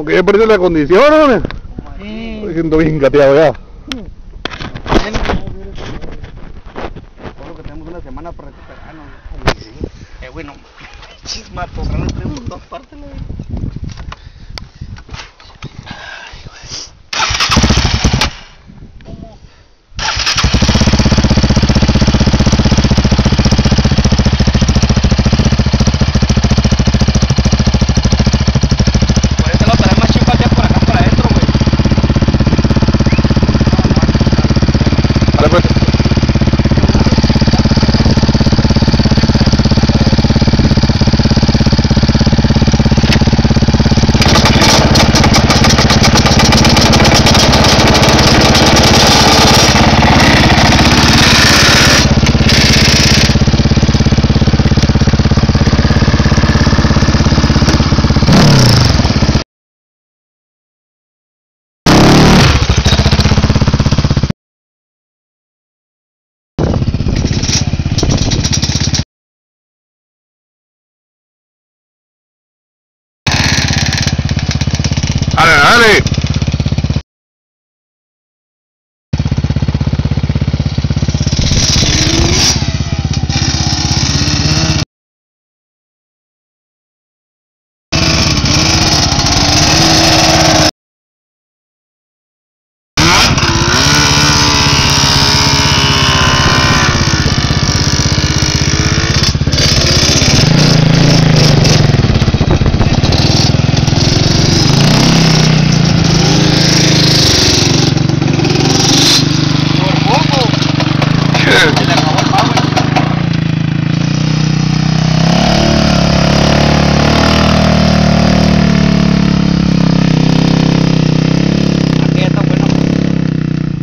Como que ya perdí la condición, hombre. Sí. Estoy siendo bien gateado ya. Todo que tenemos una semana para recuperarnos. Eh, bueno, chisma, por todas partes, Dale, dale.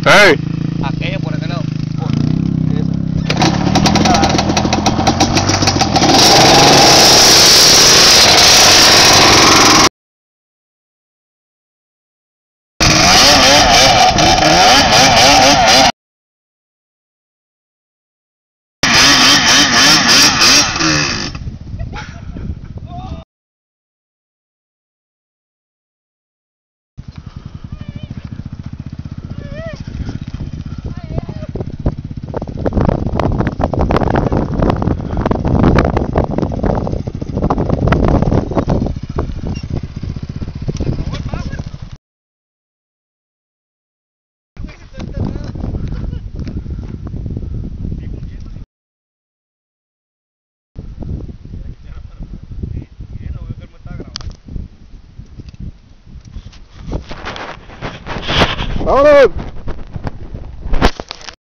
Hey. Hold up!